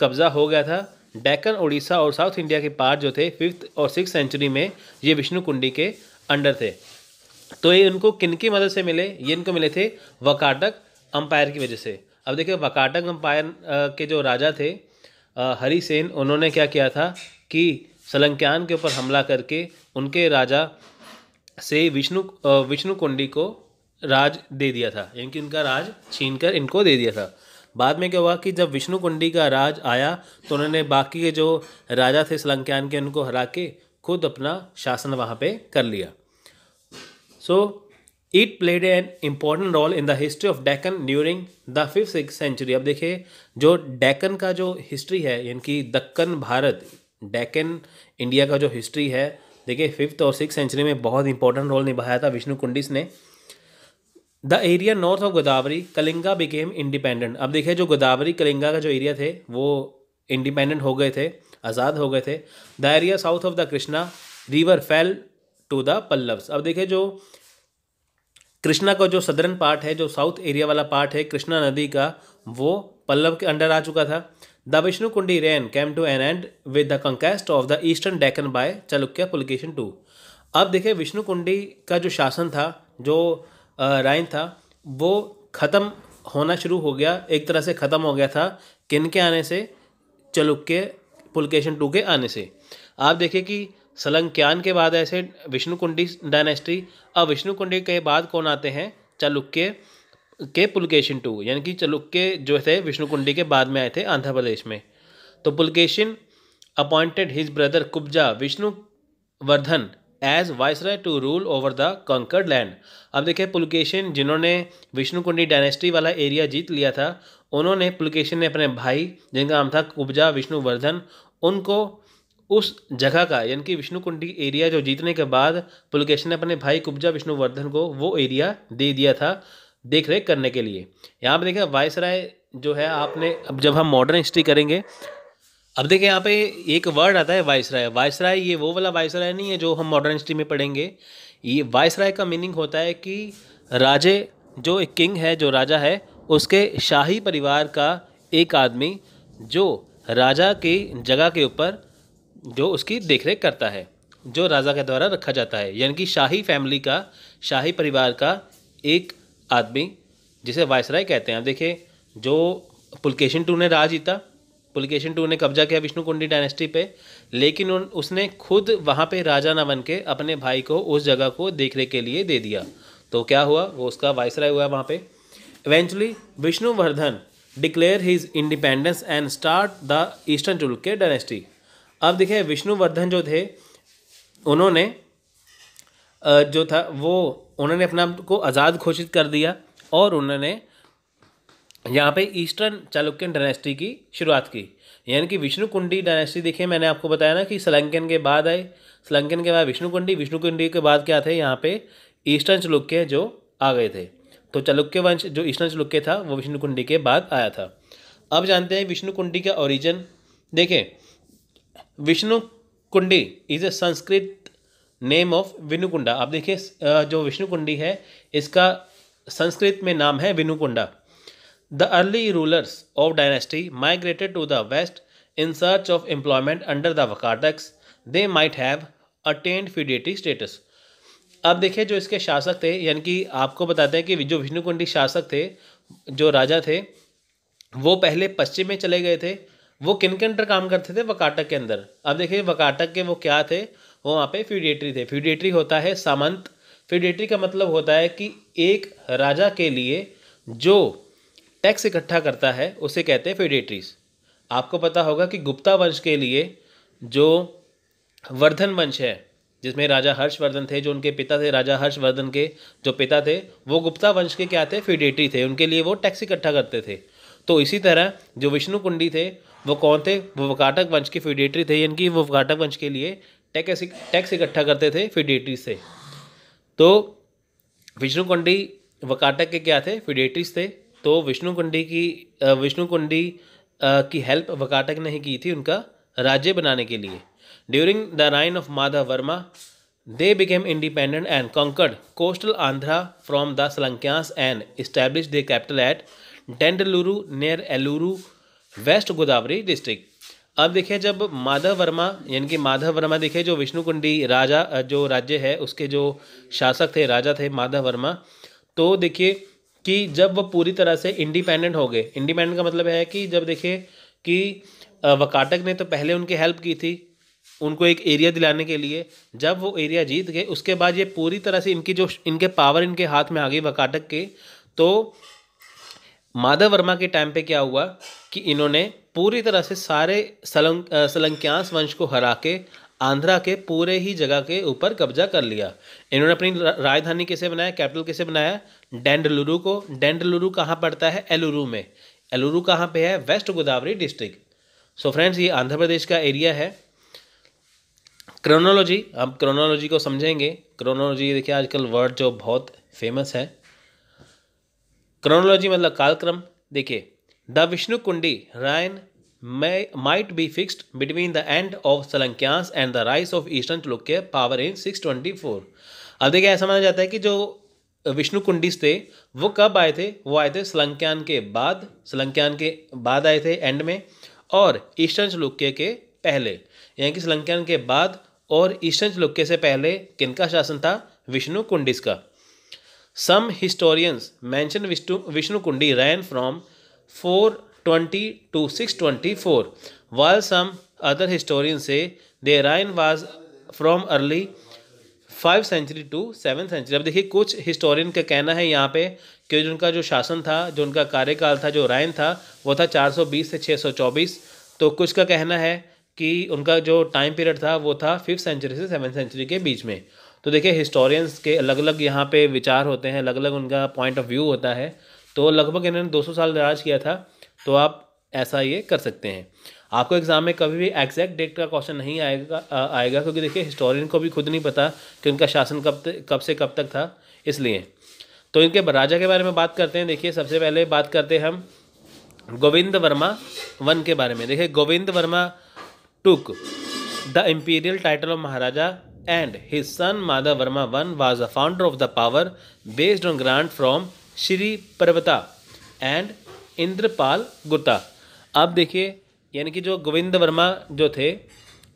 कब्जा हो गया था। डेक्कन उड़ीसा और साउथ इंडिया के पार्ट जो थे, फिफ्थ और सिक्स सेंचुरी में ये विष्णु कुंडी के अंडर थे। तो ये इनको किन की मदद से मिले? ये इनको मिले थे वकाटक अंपायर की वजह से। अब देखिए, वकाटक अंपायर के जो राजा थे हरी सेन उन्होंने क्या किया था कि सलंक्यान के ऊपर हमला करके उनके राजा से विष्णु विष्णु कुंडी को राज दे दिया था। यानी कि उनका राज छीन कर इनको दे दिया था। बाद में क्या हुआ कि जब विष्णु कुंडी का राज आया तो उन्होंने बाकी के जो राजा थे सलंक्यान के, उनको हरा के खुद अपना शासन वहाँ पे कर लिया। So it played an important role in the history of Deccan during the fifth six century अब देखिए, जो डेक्कन का जो हिस्ट्री है, यानी कि दक्कन भारत डेकन इंडिया का जो हिस्ट्री है, देखिए फिफ्थ और सिक्स सेंचुरी में बहुत इंपॉर्टेंट रोल निभाया था विष्णु कुंडिस ने। The area north of Godavari Kalinga became independent अब देखिए जो गोदावरी कलिंगा का जो एरिया थे, वो इंडिपेंडेंट हो गए थे, आज़ाद हो गए थे। The area south of the Krishna river fell to the Pallavas अब देखिए जो कृष्णा का जो सदर्न पार्ट है, जो साउथ एरिया वाला पार्ट है कृष्णा नदी का, वो पल्लव के अंडर आ चुका था। The Vishnu Kundi reign came to an end with the conquest of the eastern Deccan by Chalukya Pulakeshin two अब देखिए विष्णु कुंडी का जो शासन था, जो राइन था, वो ख़त्म होना शुरू हो गया, एक तरह से ख़त्म हो गया था किन के आने से चालुक्य पुलकेशन टू के आने से। आप देखिए कि सलंक्यान के बाद ऐसे विष्णुकुंडी डायनेस्टी, अब विष्णुकुंडी के बाद कौन आते हैं? चालुक्य के पुलकेशन टू, यानी कि चालुक्य जो थे विष्णुकुंडी के बाद में आए थे आंध्र प्रदेश में। तो Pulakeshin appointed his brother Kubja Vishnuvardhana as viceroy to rule over the conquered land अब देखिए, पुलकेशन जिन्होंने विष्णुकुंडी डायनेस्टी वाला एरिया जीत लिया था, उन्होंने पुलकेशन ने अपने भाई, जिनका नाम था कुब्जा विष्णुवर्धन, उनको उस जगह का, यानी कि विष्णुकुंडी एरिया जो जीतने के बाद पुलकेशन ने अपने भाई कुब्जा विष्णुवर्धन को वो एरिया दे दिया था देख रेख करने के लिए। यहाँ पर देखिए वायसराय जो है, आपने, अब जब हम मॉडर्न हिस्ट्री करेंगे अब देखिए यहाँ पे एक वर्ड आता है वायसराय वायसराय ये वो वाला वायसराय नहीं है जो हम मॉडर्न हिस्ट्री में पढ़ेंगे। ये वायसराय का मीनिंग होता है कि राजे, जो एक किंग है, जो राजा है, उसके शाही परिवार का एक आदमी जो राजा की जगह के ऊपर जो उसकी देखरेख करता है, जो राजा के द्वारा रखा जाता है। यानी कि शाही फैमिली का, शाही परिवार का एक आदमी, जिसे वायसराय कहते हैं। आप देखिए, जो पुलकेशन टू ने राज जीता पुलकेशन टू ने कब्जा किया विष्णुकुंडी डायनेस्टी पे, लेकिन उन, उसने खुद वहाँ पे राजा न बन के अपने भाई को उस जगह को देखने के लिए दे दिया। तो क्या हुआ? वो उसका वायसराय हुआ वहाँ पे। Eventually Vishnuvardhana declare his independence and start the eastern Chalukya dynasty अब देखिए, विष्णुवर्धन जो थे, उन्होंने जो था, वो, उन्होंने अपना को आज़ाद घोषित कर दिया और उन्होंने यहाँ पे ईस्टर्न चालुक्यन डायनेस्टी की शुरुआत की। यानी कि विष्णुकुंडी डायनेस्टी, देखिए मैंने आपको बताया ना कि सलंकन के बाद आए। सलंकन के बाद विष्णुकुंडी विष्णुकुंडी के बाद क्या थे? यहाँ पे ईस्टर्न चालुक्य जो आ गए थे। तो चालुक्य वंश, जो ईस्टर्न चालुक्य था, वो विष्णुकुंडी के बाद आया था। अब जानते हैं विष्णुकुंडी का ओरिजिन देखें Vishnu Kundi is a Sanskrit name of Vinukonda. आप देखिए जो विष्णु कुंडी है, इसका संस्कृत में नाम है Vinukonda. The early rulers of dynasty migrated to the west in search of employment under the Vakatakas they might have attained feudatory status अब देखिए जो इसके शासक थे, यानी कि आपको बताते हैं कि जो विष्णुकुंडी शासक थे, जो राजा थे, वो पहले पश्चिम में चले गए थे। वो किन के अंडर काम करते थे? वकाटक के अंदर। अब देखिए वकाटक के वो क्या थे? वो वहाँ पे फ्यूडेटरी थे। फ्यूडेटरी होता है सामंत। फ्यूडेटरी का मतलब होता है कि एक राजा के लिए जो टैक्स इकट्ठा करता है, उसे कहते हैं फ्यूडेटरीज आपको पता होगा कि गुप्ता वंश के लिए जो वर्धन वंश है, जिसमें राजा हर्षवर्धन थे, जो उनके पिता थे, राजा हर्षवर्धन के जो पिता थे, वो गुप्ता वंश के क्या थे? फ्यूडेटरी थे। उनके लिए वो टैक्स इकट्ठा करते थे। तो इसी तरह जो विष्णु कुंडी थे, वो कौन थे? वो वकाटक वंश के फिडेटरी थे। यानी कि वो वकाटक वंश के लिए टैक्स टैक्स इकट्ठा करते थे फिडेटरीज से। तो विष्णुकुंडी वकाटक के क्या थे? फिडेटरीज थे। तो विष्णु कुंडी की विष्णु कुंडी की हेल्प वकाटक ने ही की थी उनका राज्य बनाने के लिए। During the reign of Madhava Varma they became independent and conquered coastal Andhra from the Salankayanas and establish the capital at Denduluru near Eluru west Godavari district अब देखिए जब माधव वर्मा यानी कि माधव वर्मा देखिए जो विष्णुकुंडी राजा जो राज्य है, उसके जो शासक थे, राजा थे माधव वर्मा तो देखिए कि जब वो पूरी तरह से इंडिपेंडेंट हो गए। इंडिपेंडेंट का मतलब है कि जब देखिए कि वकाटक ने तो पहले उनकी हेल्प की थी, उनको एक एरिया दिलाने के लिए। जब वो एरिया जीत गए, उसके बाद ये पूरी तरह से इनकी जो इनके पावर इनके हाथ में आ गई वकाटक के तो माधव वर्मा के टाइम पे क्या हुआ कि इन्होंने पूरी तरह से सारे सलंक सलंक्यांस वंश को हरा के आंध्रा के पूरे ही जगह के ऊपर कब्जा कर लिया। इन्होंने अपनी राजधानी कैसे बनाया, कैपिटल कैसे बनाया? डेंडलुरु को। डेंडलुरु कहाँ पड़ता है? एलुरु में। एलुरु कहाँ पे है? West Godavari district. So friends ये आंध्र प्रदेश का एरिया है। क्रोनोलॉजी हम क्रोनोलॉजी को समझेंगे। क्रोनोलॉजी देखिए, आजकल वर्ड जो बहुत फ़ेमस है। क्रोनोलॉजी मतलब कालक्रम। देखिए, the Vishnu Kundi reign be fixed between the end of Salankayanas and the rise of eastern Chalukya power in six twenty four अब देखिए, ऐसा माना जाता है कि जो विष्णु कुंडीस थे, वो कब आए थे? वो आए थे सलंक्यान के बाद सलंक्यान के बाद आए थे एंड में, और ईस्टर्न चलुक्य के पहले। यानी कि श्रीलंकन के बाद और ईस्टर्न चलुक्य से पहले किनका शासन था? विष्णु कुंडिस का। Some historians mention Vishnu Vishnu Kundi reign from four twenty two six twenty four. While some other historian say they reign was from early five century to seven century अब देखिए, कुछ हिस्टोरियन का कहना है यहाँ पे कि उनका जो शासन था, जो उनका कार्यकाल था, जो रायन था, वो था 420 से 624 तो कुछ का कहना है कि उनका जो टाइम पीरियड था, वो था फिफ्थ सेंचुरी से सेवन सेंचुरी के बीच में। तो देखिए हिस्टोरियंस के अलग अलग यहाँ पे विचार होते हैं अलग अलग उनका पॉइंट ऑफ़ व्यू होता है। तो लगभग इन्होंने 200 साल राज किया था। तो आप ऐसा ये कर सकते हैं। आपको एग्ज़ाम में कभी भी एग्जैक्ट डेट का क्वेश्चन नहीं आएगा आएगा, क्योंकि देखिए हिस्टोरियन को भी खुद नहीं पता कि उनका शासन कब कब से कब तक था, इसलिए। तो इनके राजा के बारे में बात करते हैं। देखिए, सबसे पहले बात करते हैं हम गोविंद वर्मा वन के बारे में। देखिए, Govind Varma took the imperial title of Maharaja his son Madhav Varma one was the founder of the power based on grant from Shri Parvata and Indrapal Gupta. आप देखिए, यानी कि जो गोविंद वर्मा जो थे,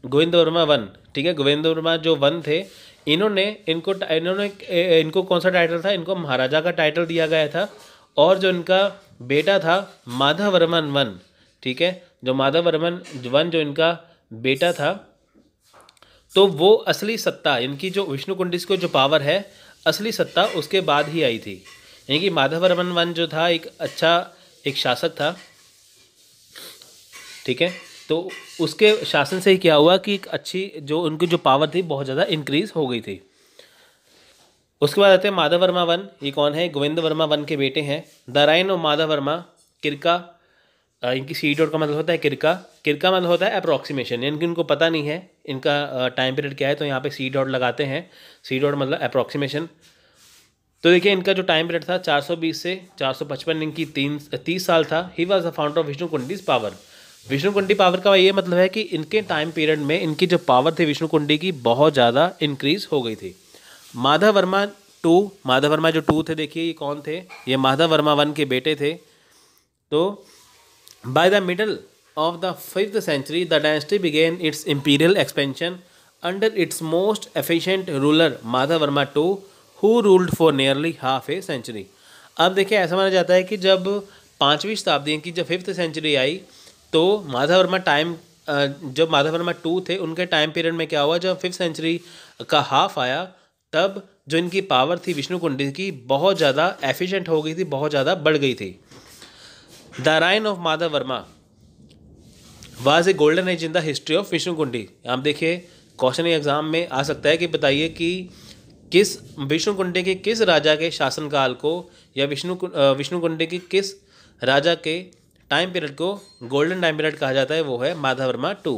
गोविंद वर्मा वन, ठीक है? गोविंद वर्मा जो वन थे, इन्होंने इनको इन्होंने इनको कौन सा टाइटल था? इनको महाराजा का टाइटल दिया गया था। और जो इनका बेटा था माधव वर्मन वन, ठीक है? जो माधव वर्मन वन जो इनका बेटा था तो वो असली सत्ता, इनकी जो विष्णु कुंडिस को जो पावर है, असली सत्ता उसके बाद ही आई थी। यानी कि माधव वर्मन वन जो था, एक अच्छा एक शासक था, ठीक है? तो उसके शासन से ही क्या हुआ कि एक अच्छी जो उनकी जो पावर थी, बहुत ज़्यादा इंक्रीज हो गई थी। उसके बाद आते हैं माधव वर्मा वन, ये कौन है? गोविंद वर्मा वन के बेटे हैं। दराइन और माधव वर्मा, किरका इनकी सी डॉट का मतलब होता है किरका। किरका मतलब होता है अप्रॉक्सीमेशन यानी कि उनको पता नहीं है, इनका टाइम पीरियड क्या है तो यहाँ पे सी डॉट लगाते हैं। सी डॉट मतलब अप्रॉक्सीमेशन तो देखिए, इनका जो टाइम पीरियड था 420 से 455 इनकी तीन, तीस साल था। He was the founder of Vishnu Kundis power Vishnu Kundi power का ये मतलब है कि इनके टाइम पीरियड में इनकी जो पावर थी विष्णु कुंडी की, बहुत ज़्यादा इंक्रीज हो गई थी। माधव वर्मा टू, माधव वर्मा जो टू थे, देखिए ये कौन थे? ये माधव वर्मा वन के बेटे थे। तो by the middle of the fifth century the dynasty began its imperial expansion under its most efficient ruler Madhav Varma two. Who ruled for nearly half a century अब देखिए, ऐसा माना जाता है कि जब पाँचवीं शताब्दी की जब फिफ्थ सेंचुरी आई तो माधव वर्मा टाइम जब माधव वर्मा टू थे, उनके टाइम पीरियड में क्या हुआ? जब फिफ्थ सेंचुरी का हाफ़ आया, तब जो इनकी पावर थी विष्णु कुंडी की, बहुत ज़्यादा एफिशिएंट हो गई थी, बहुत ज़्यादा बढ़ गई थी। The reign of Madhav Varma was a golden age in the history of Vishnu Kundi. आप देखिए क्वेश्चन एग्ज़ाम में आ सकता है कि बताइए कि किस विष्णु कुंडी के किस राजा के शासनकाल को या विष्णु विष्णु कुंडी के किस राजा के टाइम पीरियड को गोल्डन टाइम पीरियड कहा जाता है, वो है Madhav Varma two.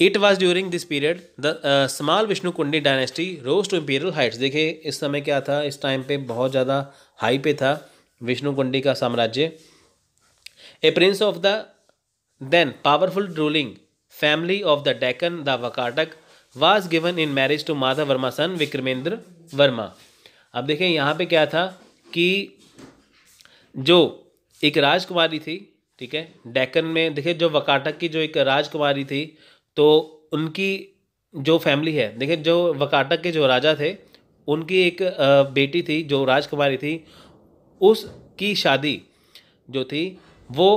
It was during this period the small Vishnu Kundi dynasty rose to imperial heights देखिए, इस समय क्या था? इस टाइम पे बहुत ज़्यादा हाई पे था विष्णु कुंडी का साम्राज्य। A prince of the then powerful ruling family of the Deccan the Vakataka was given in marriage to Madhav Varma son Vikramendra Varma अब देखिए यहाँ पे क्या था कि जो एक राजकुमारी थी, ठीक है, डेक्कन में देखिए जो वकाटक की जो एक राजकुमारी थी तो उनकी जो फैमिली है देखिए जो वकाटक के जो राजा थे, उनकी एक बेटी थी, जो राजकुमारी थी, उसकी शादी जो थी, वो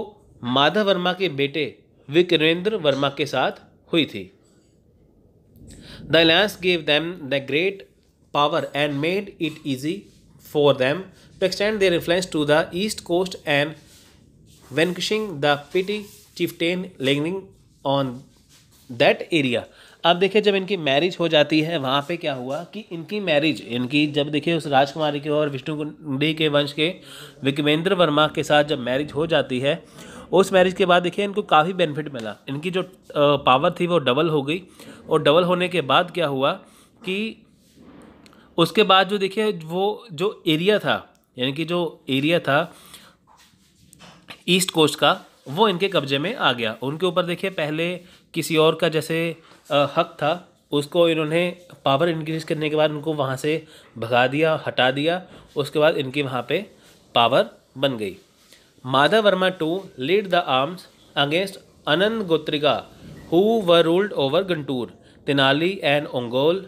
माधव वर्मा के बेटे विक्रेंद्र वर्मा के साथ हुई थी। The alliance gave them the great power and made it easy for them to extend their influence to the east coast and vanquishing the petty chieftain lingering on that area अब देखिए, जब इनकी मैरिज हो जाती है, वहाँ पे क्या हुआ कि इनकी मैरिज इनकी, जब देखिए उस राजकुमारी के और विष्णु कुंडी के वंश के विकमेंद्र वर्मा के साथ जब मैरिज हो जाती है, उस मैरिज के बाद देखिए इनको काफ़ी बेनिफिट मिला। इनकी जो पावर थी वो डबल हो गई। और डबल होने के बाद क्या हुआ कि उसके बाद जो देखिए, वो जो एरिया था, यानी कि जो एरिया था ईस्ट कोस्ट का, वो इनके कब्जे में आ गया। उनके ऊपर देखिए, पहले किसी और का जैसे हक था, उसको इन्होंने पावर इंक्रीज करने के बाद उनको वहाँ से भगा दिया, हटा दिया, उसके बाद इनकी वहाँ पे पावर बन गई। Madhav Varma two lead the arms against Anant Gotrika who were ruled over Guntur Tenali and Ongole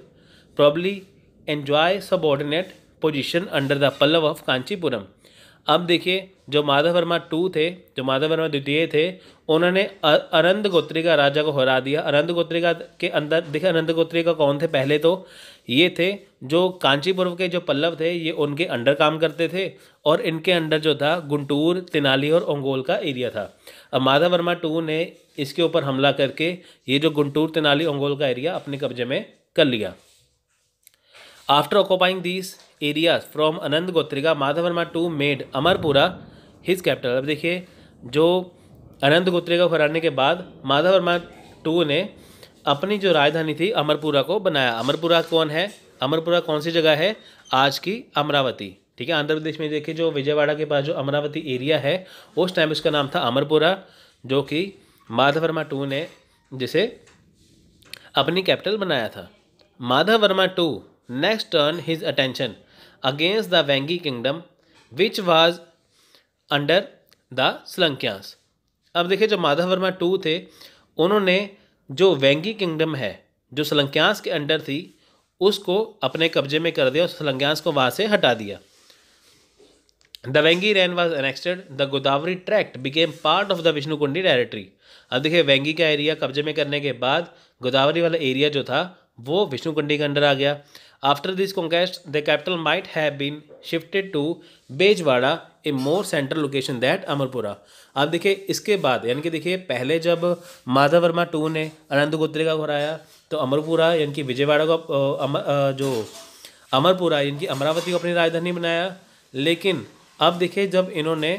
probably enjoy subordinate position under the Pallava of Kanchipuram अब देखिए, जो माधव वर्मा टू थे, जो माधव वर्मा द्वितीय थे, उन्होंने अनंत गोत्रिका राजा को हरा दिया। अनंत गोत्रिका के अंदर, देखिए, अनंत गोत्रिका कौन थे पहले तो? ये थे, जो कांचीपुरम के जो पल्लव थे, ये उनके अंडर काम करते थे और इनके अंडर जो था, गुंटूर, तिनाली और ओंगोल का एरिया था। अब माधव वर्मा टू ने इसके ऊपर हमला करके ये जो गुंटूर तेनाली ओंगोल का एरिया अपने कब्जे में कर लिया। After occupying these areas from Anant Gotrika Madhav Varma two made Amarapura his capital अब देखिए, जो अनंत गोत्रिका को हराने के बाद माधव वर्मा टू ने अपनी जो राजधानी थी अमरपुरा को बनाया। अमरपुरा कौन है? अमरपुरा कौन सी जगह है? आज की अमरावती। ठीक है, आंध्र प्रदेश में देखिए, जो विजयवाड़ा के पास जो अमरावती एरिया है, उस टाइम उसका नाम था अमरपुरा जो कि माधव वर्मा टू ने जिसे अपनी कैपिटल बनाया था। Madhav Varma two next turn his attention against the Vengi kingdom which was under the Salankayas अब देखिए, जो माधव वर्मा टू थे, उन्होंने जो वेंगी किंगडम है, जो सलंक्यांस के अंडर थी, उसको अपने कब्जे में कर दिया और सलंक्यांस को वहाँ से हटा दिया। The Vengi reign was annexed the Godavari tract became part of the Vishnukundi territory अब देखिए, वेंगी का एरिया कब्जे में करने के बाद गोदावरी वाला एरिया जो था, वो विष्णुकुंडी के अंडर आ गया। After this conquest the capital might have been shifted to Bezwada a more central location that Amarapura अब देखिए, इसके बाद, यानी कि देखिए, पहले जब माधव वर्मा टू ने अनंत गोत्रिका का हराया तो अमरपुरा, यानी कि विजयवाड़ा को जो अमरपुरा, यानी कि अमरावती को अपनी राजधानी बनाया। लेकिन अब देखिए, जब इन्होंने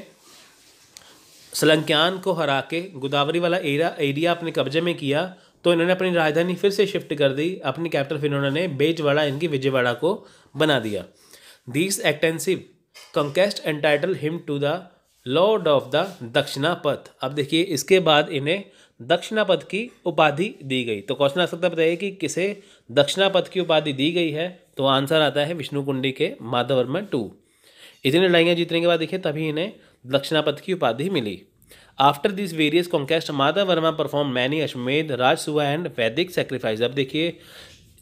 सलंक्यान को हरा के गोदावरी वाला एरिया एरिया अपने कब्जे में किया तो इन्होंने अपनी राजधानी फिर से शिफ्ट कर दी। अपनी कैपिटल फिर उन्होंने बेजवाड़ा, इनकी विजयवाड़ा को बना दिया। This extensive conquest entitle him to the lord of the Dakshinapatha अब देखिए, इसके बाद इन्हें दक्षिणापथ की उपाधि दी गई। तो क्वेश्चन आ सकता बताइए कि किसे दक्षिणापथ की उपाधि दी गई है? तो आंसर आता है विष्णु कुंडी के माधव वर्मा टू। इतनी लड़ाइयाँ जीतने के बाद देखिए, तभी इन्हें दक्षिणापथ की उपाधि मिली। After this various conquest Madhav Varma perform many Ashvamedha Rajasuya and वैदिक सेक्रीफाइस अब देखिए,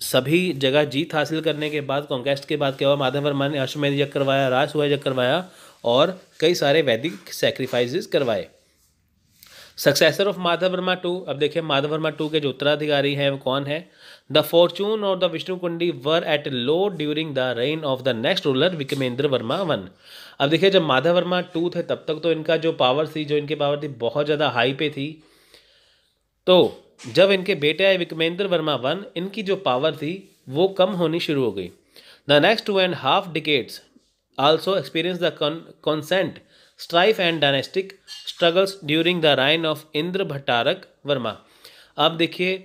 सभी जगह जीत हासिल करने के बाद कॉन्केस्ट के बाद क्या हुआ? माधव वर्मा ने अश्वमेध यज्ञ करवाया राजसुआ यज्ञ करवाया और कई सारे वैदिक सेक्रीफाइसेस करवाए। Successor of Madhav Varma two अब देखिए माधव वर्मा टू के जो उत्तराधिकारी हैं, वो कौन है? The fortune of the Vishnu Kundi were at low during the reign of the next ruler Vikramendra Varma one अब देखिए जब माधव वर्मा टू थे तब तक तो इनका जो पावर थी जो इनकी पावर थी बहुत ज़्यादा हाई पे थी। तो जब इनके बेटे आए विक्रमेंद्र वर्मा वन इनकी जो पावर थी वो कम होनी शुरू हो गई। The next two and half decades also experience con- consent, strife and dynastic struggles during the reign of Indra Bhattaraka Varma अब देखिए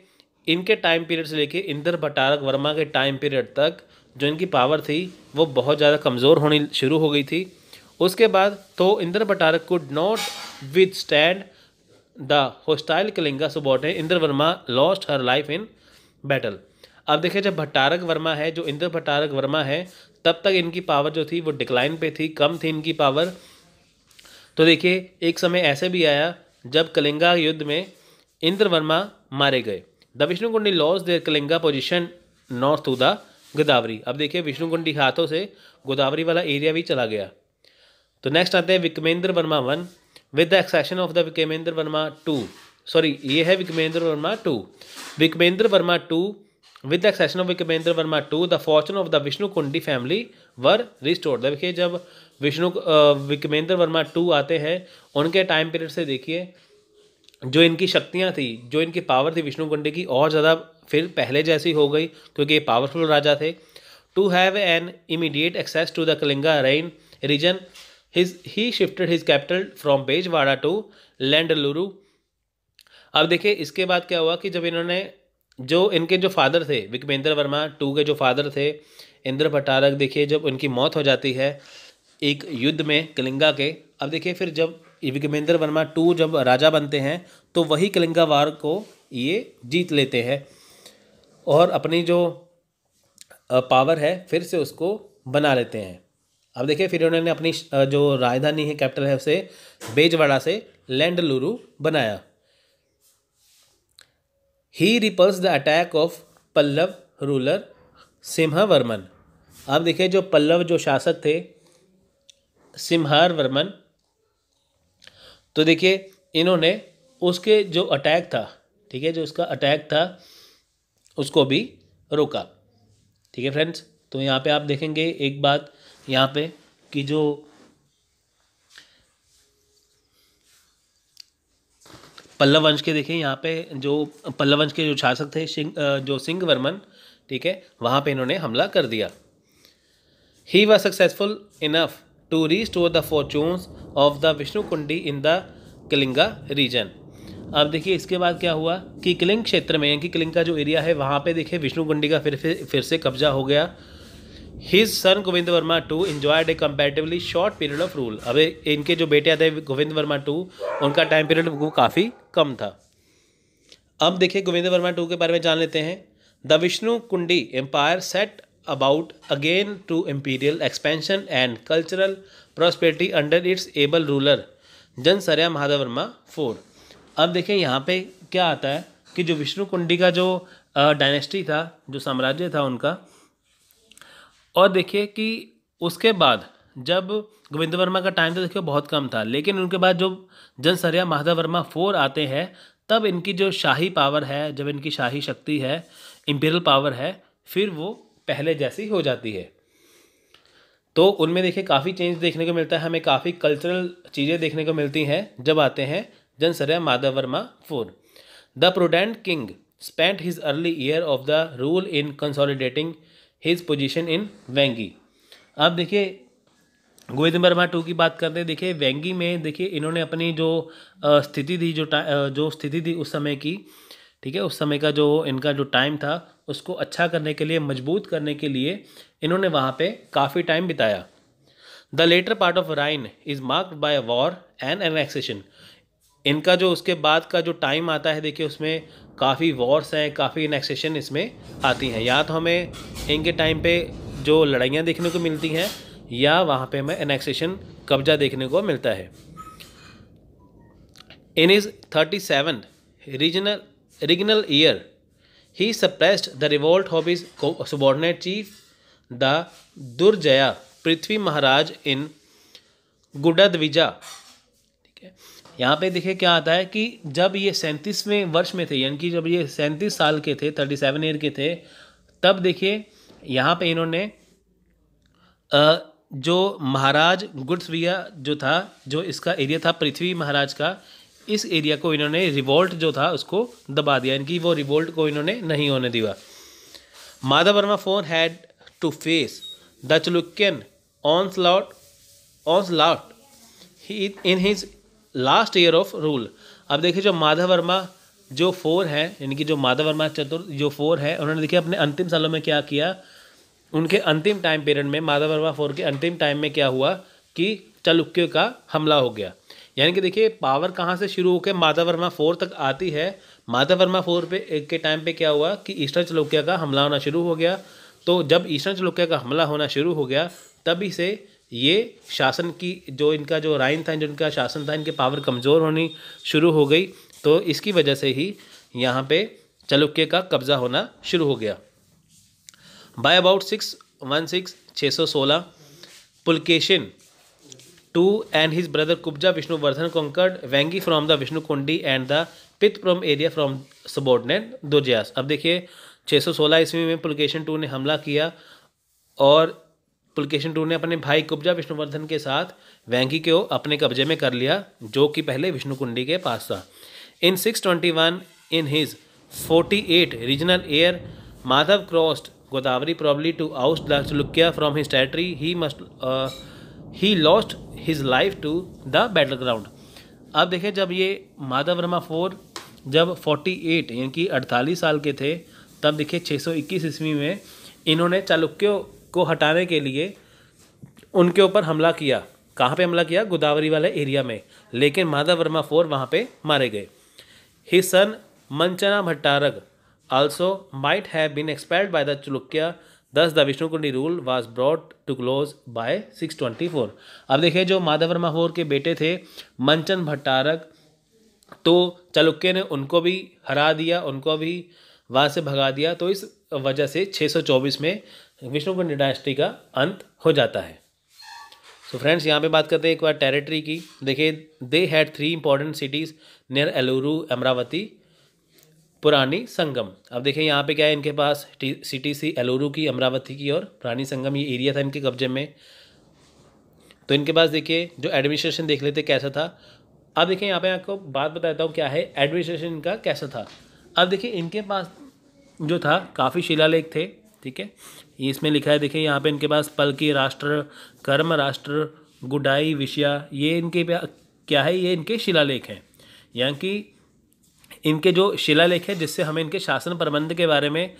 इनके टाइम पीरियड से लेके इंद्र भटारक वर्मा के टाइम पीरियड तक जो इनकी पावर थी, वो बहुत ज़्यादा कमज़ोर होनी शुरू हो गई थी। उसके बाद तो Indra Bhattaraka could not withstand the hostile Kalinga सुबॉटे Indra Varma lost her life in battle अब देखिए, जब भट्टारक वर्मा है, जो इंद्र भट्टारक वर्मा है, तब तक इनकी पावर जो थी, वो डिक्लाइन पे थी, कम थी इनकी पावर तो देखिए, एक समय ऐसे भी आया, जब कलिंगा युद्ध में इंद्र वर्मा मारे गए। The Vishnu Kundi loss their Kalinga position north to the Godavari. अब देखिए विष्णु कुंडी हाथों से गोदावरी वाला एरिया भी चला गया। तो नेक्स्ट आते हैं Vikramendra Varma one with the accession of the Vikramendra Varma two. Sorry ये है Vikramendra Varma two. Vikramendra Varma two with the accession of Vikramendra Varma two the fortune of the Vishnu Kundi family were restored देखिए, जब Vishnu Vikramendra Varma to आते हैं, उनके time period से देखिए जो इनकी शक्तियाँ थी, जो इनकी पावर थी विष्णु कुंडी की, और ज़्यादा फिर पहले जैसी हो गई, क्योंकि ये पावरफुल राजा थे। To have an immediate access to the Kalinga reign region his he shifted his capital from Bezwada to Lenduluru अब देखिए, इसके बाद क्या हुआ कि जब इन्होंने, जो इनके जो फादर थे, विकमेंद्र वर्मा टू के जो फादर थे, इंद्र भट्टारक, देखिए जब उनकी मौत हो जाती है एक युद्ध में कलिंगा के, अब देखिए फिर जब विकमेंद्र वर्मा टू जब राजा बनते हैं तो वही कलिंगा वार को ये जीत लेते हैं। और अपनी जो पावर है, फिर से उसको बना लेते हैं। अब देखिए, फिर उन्होंने अपनी जो राजधानी है कैपिटल है, उसे बेजवाड़ा से लैंड लुरू बनाया। He repulse the attack of Pallava ruler Simha Varman अब देखिए, जो पल्लव जो शासक थे सिम्हार वर्मन तो देखिए, इन्होंने उसके जो अटैक था, ठीक है, जो उसका अटैक था, उसको भी रोका। ठीक है फ्रेंड्स तो यहाँ पे आप देखेंगे एक बात, यहाँ पे कि जो पल्लव वंश के देखें यहाँ पे जो पल्लव वंश के जो शासक थे, सिंह जो सिंह वर्मन ठीक है, वहाँ पे इन्होंने हमला कर दिया। He was successful enough to restore the fortunes of the Vishnu Kundi in the Kalinga reason अब देखिए, इसके बाद क्या हुआ कि कलिंग क्षेत्र में, यानी कि कलिंग का जो एरिया है, वहाँ पे देखिए विष्णु कुंडी का फिर फिर से कब्जा हो गया। His son Govind Varma two enjoyed a comparatively short period of rule अब, इनके जो बेटे आते गोविंद वर्मा टू उनका टाइम पीरियड वो काफ़ी कम था। अब देखिए गोविंद वर्मा टू के बारे में जान लेते हैं। The Vishnu Kundi empire set to imperial expansion and cultural prosperity under its able ruler Janasraya Mahadev Verma four अब देखें यहाँ पे क्या आता है कि जो विष्णु कुंडी का जो डायनेस्टी था, जो साम्राज्य था उनका, और देखिए कि उसके बाद जब गोविंद वर्मा का टाइम तो देखिए बहुत कम था, लेकिन उनके बाद जो जनसरिया महादेव वर्मा फोर आते हैं, तब इनकी जो शाही पावर है, जब इनकी शाही शक्ति है इम्पीरियल पावर है, फिर वो पहले जैसी हो जाती है। तो उनमें देखिए काफ़ी चेंज देखने को मिलता है, हमें काफ़ी कल्चरल चीज़ें देखने को मिलती हैं। जब आते हैं Janasraya Madhav Varma four the prudent king spent his early year of the rule in consolidating his position in Vengi अब देखिए, गोविंद वर्मा टू की बात करते हैं। देखिए वेंगी में देखिए इन्होंने अपनी जो स्थिति थी, जो जो स्थिति थी उस समय की ठीक है, उस समय का जो इनका जो टाइम था, उसको अच्छा करने के लिए, मज़बूत करने के लिए इन्होंने वहाँ पे काफ़ी टाइम बिताया। The latter part of reign is marked by war and annexation इनका जो उसके बाद का जो टाइम आता है, देखिए, उसमें काफ़ी वॉर्स हैं, काफ़ी इनेक्सेशन इसमें आती हैं। या तो हमें इनके टाइम पे जो लड़ाइयाँ देखने को मिलती हैं, या वहाँ पे हमें एनेक्सेशन कब्जा देखने को मिलता है। In his thirty seven regional regional year he suppressed the revolt of his subordinate chief the Durjaya Prithvi Maharaj in Gudadvija ठीक है? यहाँ पे देखिए क्या आता है कि जब ये सैंतीसवें वर्ष में थे, यानी कि जब ये सैंतीस साल के थे थर्टी सेवन ईयर के थे, तब देखिए यहाँ पे इन्होंने जो महाराज गुड्सविया जो था, जो इसका एरिया था पृथ्वी महाराज का इस एरिया को इन्होंने रिवोल्ट जो था, उसको दबा दिया। इनकी वो रिवोल्ट को इन्होंने नहीं होने दिया। Madhav Varma four had to face the Chalukyan on onslaught in his last year of rule अब देखिए जो माधव वर्मा जो फोर है यानी कि जो माधव वर्मा चतुर्थ जो फोर है, उन्होंने देखिए अपने अंतिम सालों में क्या किया? उनके अंतिम टाइम पीरियड में, माधव वर्मा फोर के अंतिम टाइम में क्या हुआ कि चालुक्य का हमला हो गया। यानी कि देखिए पावर कहाँ से शुरू होकर माधव वर्मा फोर तक आती है। माधव वर्मा फोर पे, एक के टाइम पे क्या हुआ कि ईस्टर्न चालुक्य का हमला होना शुरू हो गया। तो जब ईस्टर्न चालुक्य का हमला होना शुरू हो गया तभी से ये शासन की, जो इनका जो राइन था, जो इनका शासन था, इनके पावर कमज़ोर होनी शुरू हो गई। तो इसकी वजह से ही यहाँ पे चालुक्य का कब्ज़ा होना शुरू हो गया। By about six one six छः सौ सोलह, Pulakeshin two and his brother Kubja Vishnuvardhan conquered Vengi from the Vishnu Kundi and the Pithapuram area from subordinate Durjayas अब देखिए 616 ईस्वी में पुलकेशन टू ने हमला किया और पुलकेशन टू ने अपने भाई कुब्जा विष्णुवर्धन के साथ वैंगी को अपने कब्जे में कर लिया, जो कि पहले विष्णुकुंडी के पास था। In 621 in his 48 regional year Madhav crossed Godavari probably to out the from his territory he must he lost his life to the battle ground अब देखें जब ये माधव वर्मा फोर, जब 48 यानी कि 48 साल के थे, तब देखिए 621 ईस्वी में इन्होंने चालुक्यों को हटाने के लिए उनके ऊपर हमला किया। कहाँ पे हमला किया? गोदावरी वाले एरिया में। लेकिन माधव वर्मा फोर वहाँ पे मारे गए। He son Manchana Bhattaraka also might have been expired by the Chalukya thus the Vishnukundi rule was brought to close by six twenty four अब देखिए, जो माधव वर्मा फोर के बेटे थे, मंचन भट्टारक तो चालुक्य ने उनको भी हरा दिया, उनको भी वहाँ से भगा दिया। तो इस वजह से 624 में विष्णुकुंड डायनेस्टी का अंत हो जाता है। सो so फ्रेंड्स यहाँ पे बात करते हैं एक बार टेरिटरी की। देखिए they had three important cities near Eluru Amaravati Puranisangam. अब देखिए यहाँ पे क्या है, इनके पास सिटी सी एलुरू की, अमरावती की और पुरानी संगम, ये एरिया था इनके कब्जे में। तो इनके पास देखिए, जो एडमिनिस्ट्रेशन देख लेते कैसा था। अब देखिए यहाँ पे आपको बात बताता हूँ क्या है, एडमिनिस्ट्रेशन इनका कैसा था। अब देखिए इनके पास जो था, काफ़ी शिलालेख थे, ठीक है? इसमें लिखा है, देखिए यहाँ पे इनके पास पल राष्ट्र, कर्म, राष्ट्र, गुडाई, विषया, ये इनके क्या है, ये इनके शिलालेख हैं। यानी कि इनके जो शिलालेख है, जिससे हमें इनके शासन प्रबंध के बारे में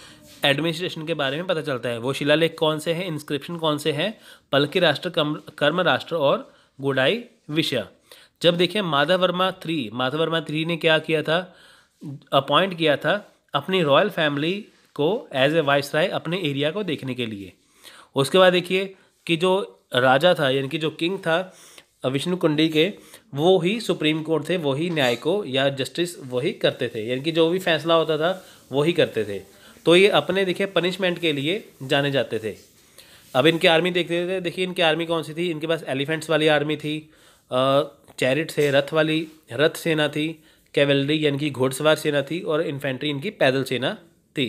एडमिनिस्ट्रेशन के बारे में पता चलता है। वो शिलालेख कौन से हैं इंस्क्रिप्शन कौन से हैं, पल की राष्ट्र कर्म राष्ट्र और गुडाई विषय। जब देखिए माधव वर्मा थ्री माधव वर्मा थ्री ने क्या किया था? अपॉइंट किया था अपनी रॉयल फैमिली को एज ए वाइस राय अपने एरिया को देखने के लिए। उसके बाद देखिए कि जो राजा था, यानी कि जो किंग था विष्णु कुंडी के वो ही सुप्रीम कोर्ट थे वही न्याय को या जस्टिस वही करते थे। यानी कि जो भी फैसला होता था वही करते थे। तो ये अपने देखिए पनिशमेंट के लिए जाने जाते थे। अब इनकी आर्मी देखते थे देखिए इनकी आर्मी कौन सी थी? इनके पास एलिफेंट्स वाली आर्मी थी चैरिट थे रथ वाली रथ सेना थी कैवलरी यानी कि घोड़सवार सेना थी और इन्फेंट्री इनकी पैदल सेना थी।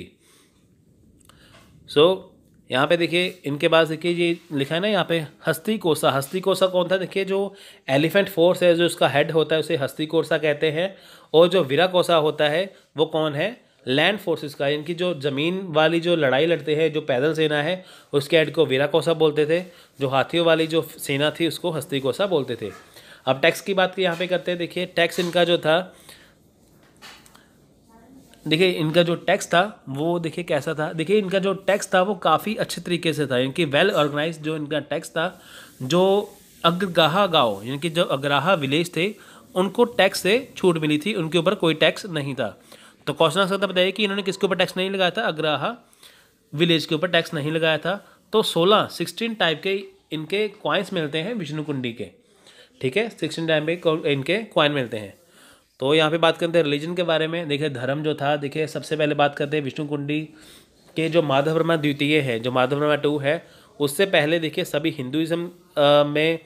सो so, यहाँ पे देखिए, इनके पास देखिए, ये लिखा है ना यहाँ पे हस्ती कोसा हस्ती कोसा कौन था? देखिए, जो एलिफेंट फोर्स है, जो उसका हेड होता है, उसे हस्ती कोसा कहते हैं। और जो विरा कोसा होता है, वो कौन है? लैंड फोर्सेस का। इनकी जो ज़मीन वाली जो लड़ाई लड़ते हैं, जो पैदल सेना है, उसके हेड को वीरा कोसा बोलते थे। जो हाथियों वाली जो सेना थी, उसको हस्ती कोसा बोलते थे। अब टैक्स की बात यहाँ पे करते हैं, देखिए, टैक्स इनका जो था देखिए, इनका जो टैक्स था, वो देखिए कैसा था। देखिए, इनका जो टैक्स था, वो काफ़ी अच्छे तरीके से था इनकी वेल ऑर्गेनाइज जो इनका टैक्स था, जो अग्रगाहा गाँव, यानी कि जो अग्राहा विलेज थे, उनको टैक्स से छूट मिली थी, उनके ऊपर कोई टैक्स नहीं था। तो क्वेश्चन आ सकता बताइए कि इन्होंने किसके ऊपर टैक्स नहीं लगाया था? अग्राहा विलेज के ऊपर टैक्स नहीं लगाया था। तो सोलह सिक्सटीन टाइप के इनके क्वाइंस मिलते हैं विष्णु कुंडी के। ठीक है? सिक्सटीन टाइप के इनके क्वाइन मिलते हैं। तो यहाँ पे बात करते हैं रिलीजन के बारे में। देखिए, धर्म जो था, देखिए, सबसे पहले बात करते हैं विष्णु कुंडी के जो माधव वर्मा द्वितीय है, जो माधव वर्मा टू है, उससे पहले देखिए सभी हिंदुज़म में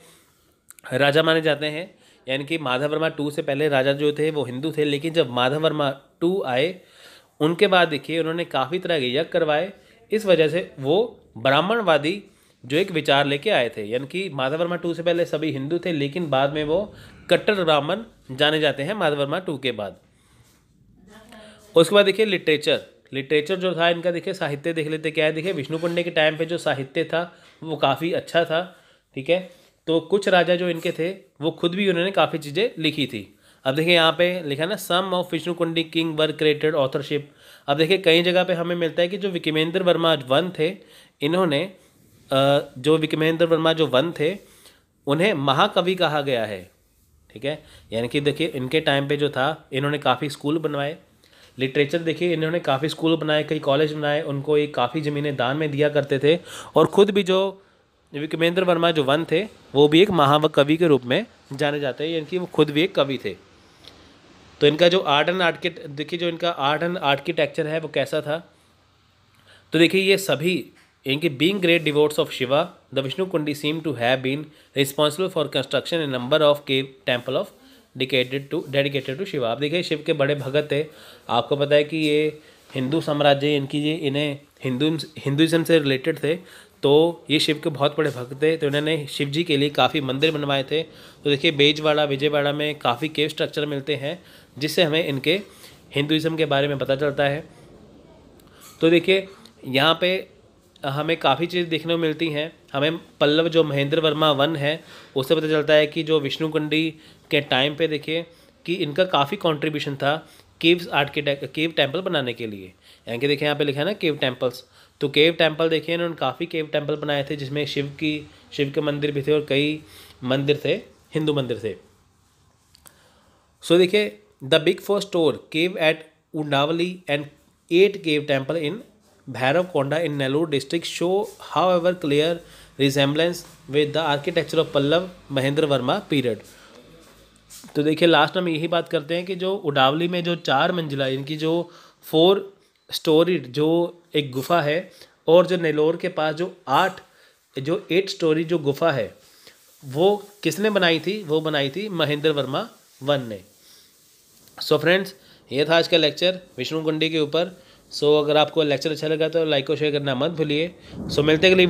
राजा माने जाते हैं। यानी कि माधव वर्मा टू से पहले राजा जो थे, वो हिंदू थे, लेकिन जब माधव वर्मा टू आए, उनके बाद देखिए उन्होंने काफ़ी तरह के यज्ञ करवाए। इस वजह से वो ब्राह्मणवादी जो एक विचार लेके आए थे। यानी कि माधव वर्मा टू से पहले सभी हिंदू थे, लेकिन बाद में वो कट्टर ब्राह्मण जाने जाते हैं माधव वर्मा टू के बाद। उसके बाद देखिए लिटरेचर। लिटरेचर जो था, इनका देखिए साहित्य देख लेते, क्या है देखिए, विष्णु पंडे के टाइम पे जो साहित्य था, वो काफ़ी अच्छा था, ठीक है? तो कुछ राजा जो इनके थे, वो खुद भी उन्होंने काफ़ी चीज़ें लिखी थी। अब देखिए यहाँ पे लिखा ना सम ऑफ़ विष्णु कुंडी किंग वर क्रिएटेड ऑथरशिप अब देखिए कई जगह पे हमें मिलता है कि जो विकिमेंद्र वर्मा वन थे, इन्होंने जो विकिमेंद्र वर्मा जो वन थे, उन्हें महाकवि कहा गया है। ठीक है? यानी कि देखिए, इनके टाइम पे जो था, इन्होंने काफ़ी स्कूल बनवाए। लिटरेचर देखिए, इन्होंने काफ़ी स्कूल बनाए, कई कॉलेज बनाए, उनको एक काफ़ी ज़मीनें दान में दिया करते थे। और ख़ुद भी जो विकमेंद्र वर्मा जो वन थे, वो भी एक महाकवि के रूप में जाने जाते हैं, यानी कि वो खुद भी एक कवि थे। तो इनका जो आर्ट एंड आर्ट देखिए जो इनका आर्ट एंड आर्किटेक्चर है, वो कैसा था? तो देखिए, ये सभी इनके being great devotees of Shiva the Vishnu Kundi seem to have been responsible for construction a number of cave temple of dedicated to dedicated to Shiva आप देखिए, शिव के बड़े भगत थे आपको पता है कि ये हिंदू साम्राज्य, इनकी ये, इन्हें हिंदू हिंदुज़म से रिलेटेड थे तो ये शिव के बहुत बड़े भक्त थे तो इन्होंने शिव जी के लिए काफ़ी मंदिर बनवाए थे। तो देखिए, बेजवाड़ा, विजयवाड़ा में काफ़ी केव स्ट्रक्चर मिलते हैं, जिससे हमें इनके हिंदुज़म के बारे में पता चलता है। तो देखिए, यहाँ पे हमें काफ़ी चीज़ देखने को मिलती हैं। हमें पल्लव जो महेंद्र वर्मा वन है, उससे पता चलता है कि जो विष्णु कुंडी के टाइम पे देखिए कि इनका काफ़ी कंट्रीब्यूशन था केव्स आर्ट के केव टेंपल बनाने के लिए। यानी कि देखिए यहाँ पे लिखा है ना केव टेम्पल्स तो केव टेंपल देखिए इन्होंने काफ़ी केव टेंपल बनाए थे, जिसमें शिव की, शिव के मंदिर भी थे और कई मंदिर थे, हिंदू मंदिर थे। सो देखिए the big four storey cave at Undavalli and at cave temple in in Nellore district show however clear resemblance with the architecture of Pallava Mahendra Varma period तो देखिए लास्ट में यही बात करते हैं कि जो उडावली में जो चार मंजिला, इनकी जो फोर स्टोरी जो एक गुफा है और जो नेलोर के पास जो आठ, जो एट स्टोरी जो गुफा है, वो किसने बनाई थी? वो बनाई थी महेंद्र वर्मा वन ने। सो so फ्रेंड्स ये था आज का लेक्चर विष्णु कुंडी के ऊपर। सो अगर आपको लेक्चर अच्छा लगा तो लाइक और शेयर करना मत भूलिए। सो मिलते अगली